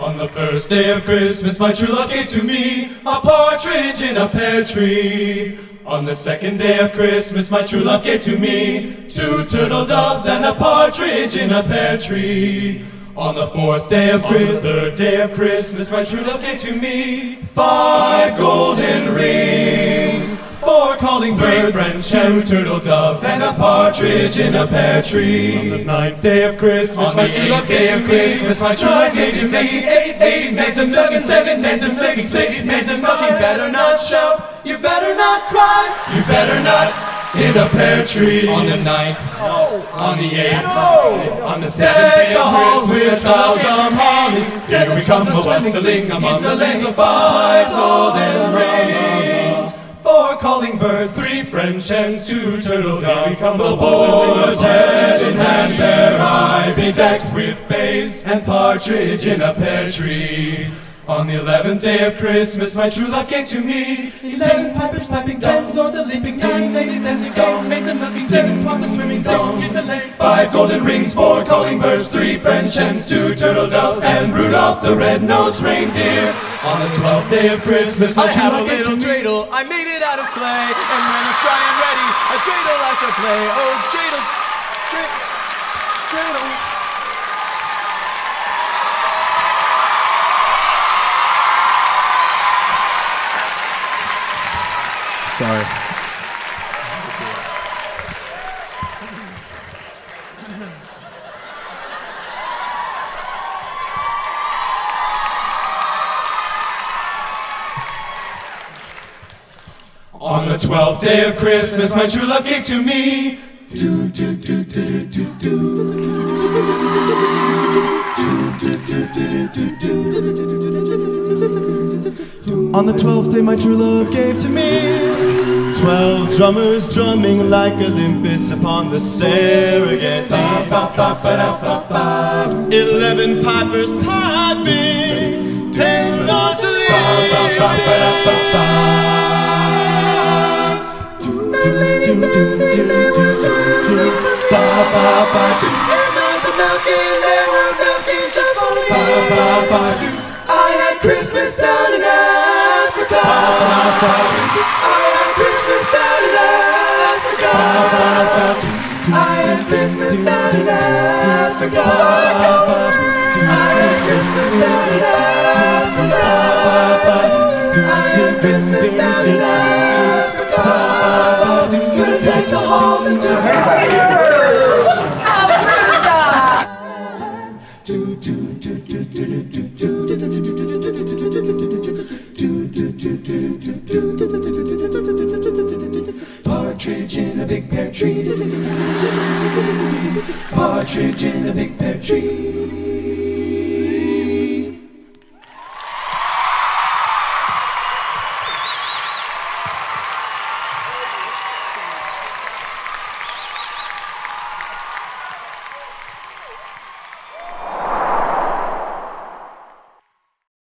On the first day of Christmas, my true love gave to me a partridge in a pear tree. On the second day of Christmas, my true love gave to me two turtle doves and a partridge in a pear tree. On the fourth day of Christmas, the third day of Christmas, my true love gave to me five golden calling birds, French two turtle doves, and a partridge in a pear tree. On the ninth day of Christmas, On my true love day of Christmas, my true love gave to me eight, eight, eight, and seven, seven, eight, and six, six, eight, and five. You better not shout, you better not cry, you better not in a pear tree. On the ninth, on the eighth, on the seventh day of Christmas, with clouds of holly. Here we come a whistling among the lanes of five golden rings. Four calling birds, three French hens, two turtle doves. The boys hand in hand bear I bedecked with bays and partridge in a pear tree. On the eleventh day of Christmas, my true love gave to me eleven pipers piping, ten lords a leaping, nine ladies dancing, eight maids a milking, seven swans a swimming, six geese a laying, five golden rings, four calling birds, three French hens, two turtle doves, and Rudolph the red-nosed reindeer. On the twelfth day of Christmas, my I true have a love gave to little dreidel, I made it out of clay, and when it's dry and ready, a dreidel I shall play. Oh, dreidel, dreidel, dreidel. Sorry. On the twelfth day of Christmas, my true love gave to me. Do, do, do, do, do, do, On the twelfth day, my true love gave to me twelve drummers drumming like Olympus upon the Serengeti. Eleven pipers piping, ten lords a The ladies dancing, they were dancing for me. Their mouths were milking, they were milking just for me. I had Christmas down in Africa. I am Christmas down in Africa. I had Christmas down in Africa. I had Christmas down in Africa. I had Christmas down in Africa. Gonna take the halls and do Partridge in a big pear tree. Partridge in a big pear tree.